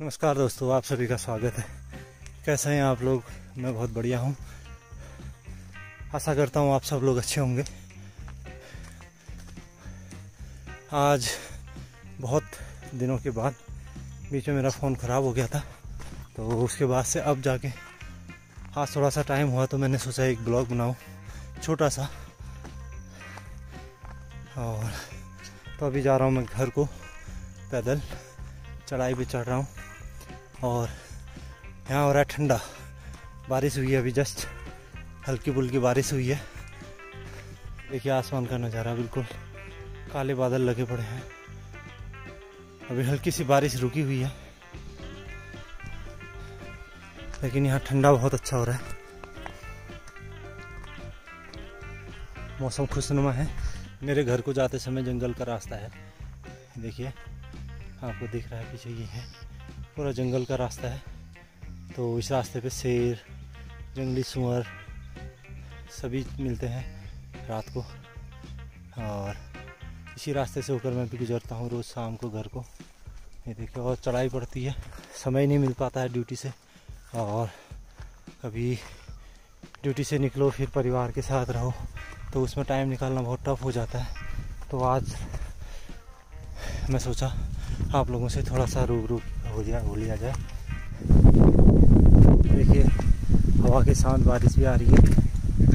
नमस्कार दोस्तों, आप सभी का स्वागत है। कैसे हैं आप लोग? मैं बहुत बढ़िया हूँ। आशा करता हूँ आप सब लोग अच्छे होंगे। आज बहुत दिनों के बाद बीच में मेरा फ़ोन ख़राब हो गया था तो उसके बाद से अब जाके आज थोड़ा सा टाइम हुआ तो मैंने सोचा एक ब्लॉग बनाऊँ छोटा सा और तो अभी जा रहा हूँ मैं घर को, पैदल, चढ़ाई भी चढ़ रहा हूँ। और यहाँ हो रहा है ठंडा। बारिश हुई है अभी जस्ट हल्की फुल्की बारिश हुई है। देखिए आसमान का नज़ारा बिल्कुल काले बादल लगे पड़े हैं। अभी हल्की सी बारिश रुकी हुई है। लेकिन यहाँ ठंडा बहुत अच्छा हो रहा है। मौसम खुशनुमा है। मेरे घर को जाते समय जंगल का रास्ता है। देखिए, आपको दिख रहा है पीछे ये है। पूरा जंगल का रास्ता है। तो इस रास्ते पे शेर, जंगली सुअर सभी मिलते हैं रात को। और इसी रास्ते से होकर मैं भी गुजरता हूँ रोज़ शाम को घर को। ये देखिए, और चढ़ाई पड़ती है। समय नहीं मिल पाता है ड्यूटी से। और कभी ड्यूटी से निकलो, फिर परिवार के साथ रहो तो उसमें टाइम निकालना बहुत टफ हो जाता है। तो आज मैं सोचा आप लोगों से थोड़ा सा रूब हो लिया हो लिया जाए देखिए, हवा के साथ बारिश भी आ रही है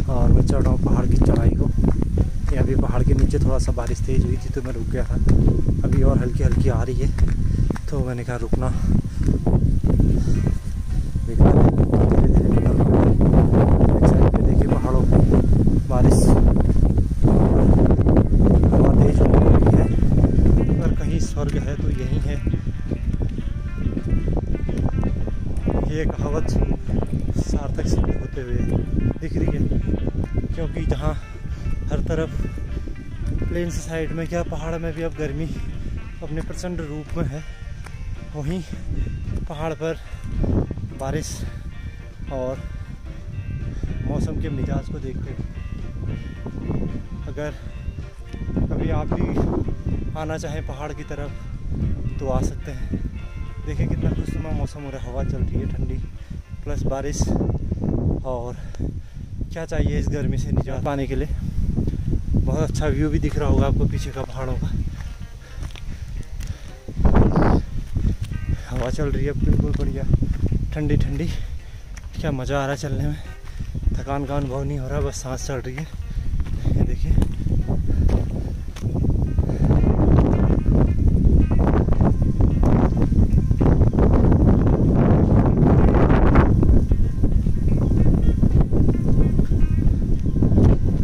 और मैं चढ़ रहा हूँ पहाड़ की चढ़ाई को। ये अभी पहाड़ के नीचे थोड़ा सा बारिश तेज़ हुई थी तो मैं रुक गया था। अभी और हल्की हल्की आ रही है तो मैंने कहा रुकना। देखिए ये कहावत सार्थक सिद्ध होते हुए दिख रही है। क्योंकि जहाँ हर तरफ़ प्लेन साइड में क्या पहाड़ में भी अब गर्मी अपने प्रचंड रूप में है, वहीं पहाड़ पर बारिश और मौसम के मिजाज को देखते हुए। अगर कभी आप भी आना चाहें पहाड़ की तरफ़ तो आ सकते हैं। देखिए कितना खुशनुमा मौसम हो रहा है, हवा चल रही है ठंडी प्लस बारिश। और क्या चाहिए इस गर्मी से निजात पाने के लिए? बहुत अच्छा व्यू भी दिख रहा होगा आपको पीछे का पहाड़ों का। हवा चल रही है बिल्कुल बढ़िया, ठंडी ठंडी। क्या मज़ा आ रहा है चलने में। थकान का अनुभव नहीं हो रहा, बस सांस चल रही है। देखिए।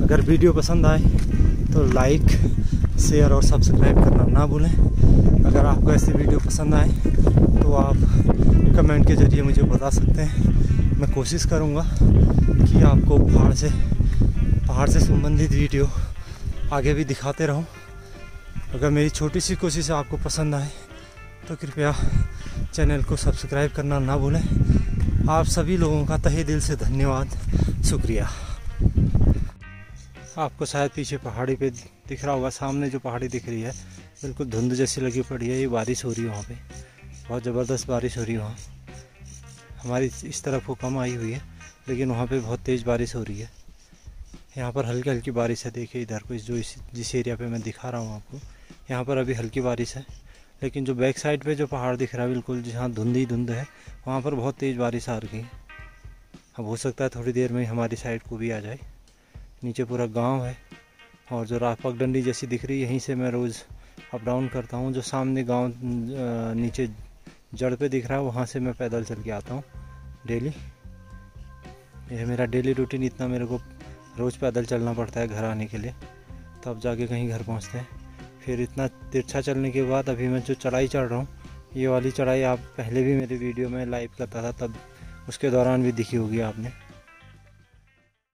अगर वीडियो पसंद आए तो लाइक शेयर और सब्सक्राइब करना ना भूलें। अगर आपको ऐसी वीडियो पसंद आए तो आप कमेंट के ज़रिए मुझे बता सकते हैं। मैं कोशिश करूँगा कि आपको पहाड़ से पहाड़ से संबंधित वीडियो आगे भी दिखाते रहूँ। अगर मेरी छोटी सी कोशिश आपको पसंद आए तो कृपया चैनल को सब्सक्राइब करना ना भूलें। आप सभी लोगों का तहे दिल से धन्यवाद। शुक्रिया। आपको शायद पीछे पहाड़ी पे दिख रहा होगा, सामने जो पहाड़ी दिख रही है, बिल्कुल धुंध जैसी लगी पड़ी है, ये बारिश हो रही है वहाँ पे। बहुत ज़बरदस्त बारिश हो रही है वहाँ। हमारी इस तरफ़ को कम आई हुई है, लेकिन वहाँ पे बहुत तेज़ बारिश हो रही है। यहाँ पर हल्की हल्की बारिश है, देखिए इधर को जो इस, जिस एरिया पे मैं दिखा रहा हूँ आपको, यहाँ पर अभी हल्की बारिश है। लेकिन जो बैक साइड पे जो पहाड़ दिख रहा है, बिल्कुल जहाँ धुंध ही धुंध है, वहाँ पर बहुत तेज़ बारिश आ रही है। अब हो सकता है थोड़ी देर में हमारी साइड को भी आ जाए। नीचे पूरा गाँव है और जो राह पगडंडी जैसी दिख रही है, यहीं से मैं रोज़ अप डाउन करता हूँ। जो सामने गाँव नीचे जड़ पे दिख रहा है, वहाँ से मैं पैदल चल के आता हूँ डेली। यह मेरा डेली रूटीन, इतना मेरे को रोज़ पैदल चलना पड़ता है घर आने के लिए। तब जाके कहीं घर पहुँचते हैं। फिर इतना तिरछा चलने के बाद अभी मैं जो चढ़ाई चढ़ रहा हूँ, ये वाली चढ़ाई आप पहले भी मेरे वीडियो में लाइव करता था, तब उसके दौरान भी दिखी होगी आपने।